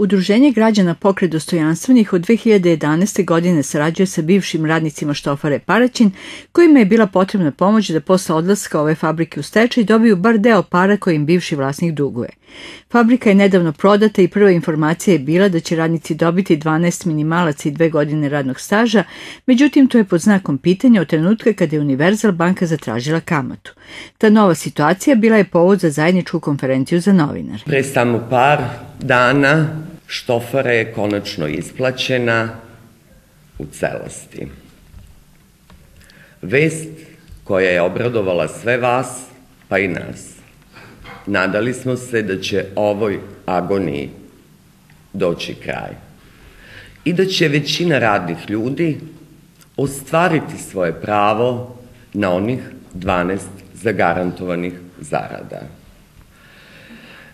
Udruženje građana pokret dostojanstvenih od 2011. godine sarađuje sa bivšim radnicima Štofare Paraćin, kojima je bila potrebna pomoć da posle odlaska ove fabrike u stečaj dobiju bar deo para koji im bivši vlasnik duguje. Fabrika je nedavno prodata i prva informacija je bila da će radnici dobiti 12 minimalaca i dve godine radnog staža, međutim to je pod znakom pitanja od trenutka kada je Universal banka zatražila kamatu. Ta nova situacija bila je povod za zajedničku konferenciju za novinar. Pre samo par dana štofara je konačno isplaćena u celosti. Vest koja je obradovala sve vas, pa i nas. Nadali smo se da će ovoj agoniji doći kraj i da će većina radnih ljudi ostvariti svoje pravo na onih 12 zagarantovanih zarada.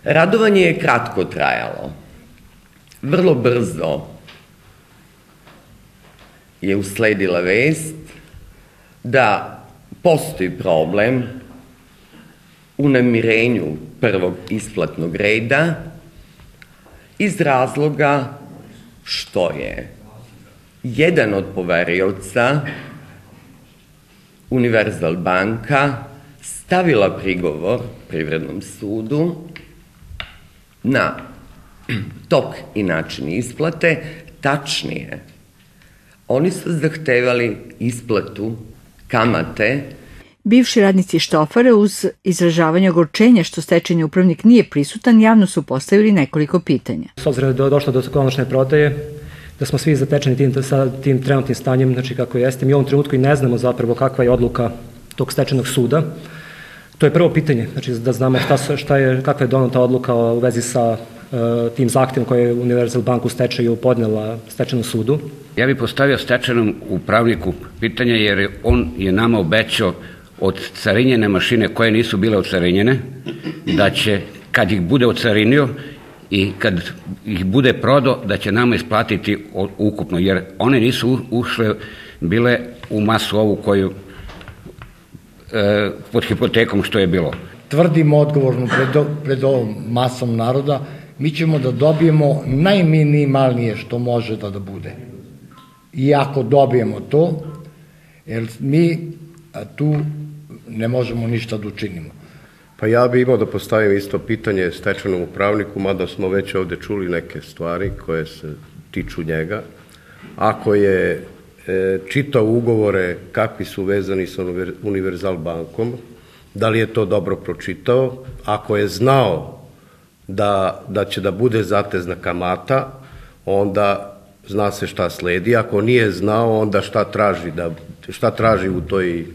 Radovanje je kratko trajalo. Vrlo brzo je usledila vest da postoji problem u namirenju prvog isplatnog reda iz razloga što je jedan od poverioca Universal banka stavila prigovor Privrednom sudu na tok i način isplate, tačnije, oni su zahtevali isplatu kamate Bivši radnici Štofare uz izražavanje ogorčenja što stečajni upravnik nije prisutan javno su postavili nekoliko pitanja. S obzirom da je došlo do konačne prodaje, da smo svi zatečeni tim, sa tim trenutnim stanjem, znači kako jeste. Mi u ovom trenutku i ne znamo zapravo kakva je odluka tog stečajnog suda. To je prvo pitanje, znači da znamo šta, šta je, kakva je donata odluka u vezi sa tim zahtevom koje je Universal Bank u stečaju podnela stečajnom sudu. Ja bih postavio stečajnom upravniku pitanje jer on je nama obećao od carinjene mašine koje nisu bile ocarinjene, da će kad ih bude ocarinio i kad ih bude prodao, da će nama isplatiti ukupno, jer one nisu ušle, bile u masu ovu koju e, pod hipotekom što je bilo. Tvrdimo odgovorno pred, pred ovom masom naroda, mi ćemo da dobijemo najminimalnije što može da da bude. I ako dobijemo to, jer mi tu ne možemo ništa da učinimo. Pa ja bih imao da postavim isto pitanje stečanom upravniku, mada smo već ovde čuli neke stvari koje se tiču njega. Ako je e, čitao ugovore kakvi su vezani sa Univerzal bankom, da li je to dobro pročitao, ako je znao da, da će da bude zatezna kamata, onda zna se šta sledi, ako nije znao, onda šta traži, da, šta traži u toj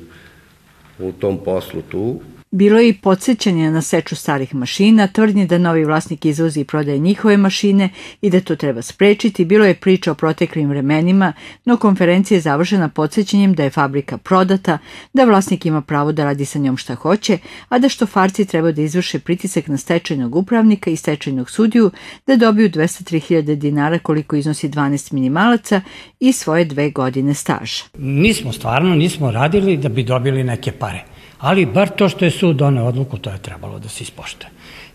u tom poslu tu. Bilo je i podsjećanje na seču starih mašina, tvrdnje da novi vlasnik izvozi i prodaje njihove mašine i da to treba sprečiti. Bilo je priča o proteklim vremenima, no konferencija je završena podsjećanjem da je fabrika prodata, da vlasnik ima pravo da radi sa njom šta hoće, a da što farci treba da izvrše pritisak na stečajnog upravnika i stečajnog sudiju da dobiju 203.000 dinara koliko iznosi 12 minimalaca i svoje dve godine staža. Mi smo stvarno nismo radili da bi dobili neke pare ali bar to što je sud doneo odluku, to je trebalo da se ispošte.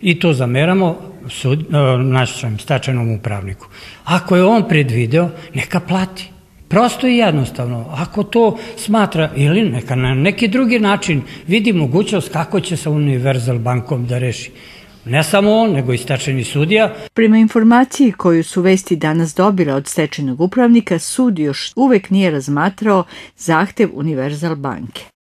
I to zameramo sud, e, našem stačajnom upravniku. Ako je on predvideo, neka plati. Prosto i jednostavno. Ako to smatra ili neka na neki drugi način vidi mogućnost kako će sa Universal bankom da reši. Ne samo on, nego i stečajni sudija. Prema informaciji koju su vesti danas dobile od stečajnog upravnika, sud još uvek nije razmatrao zahtev Universal banke.